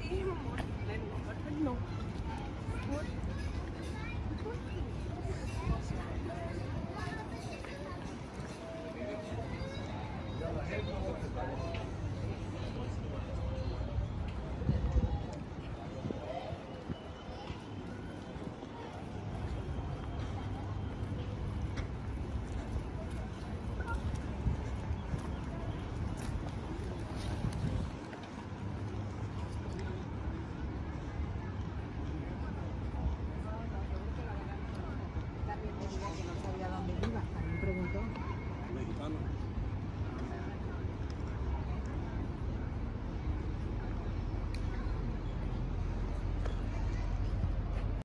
tí mà một lên một thích luôn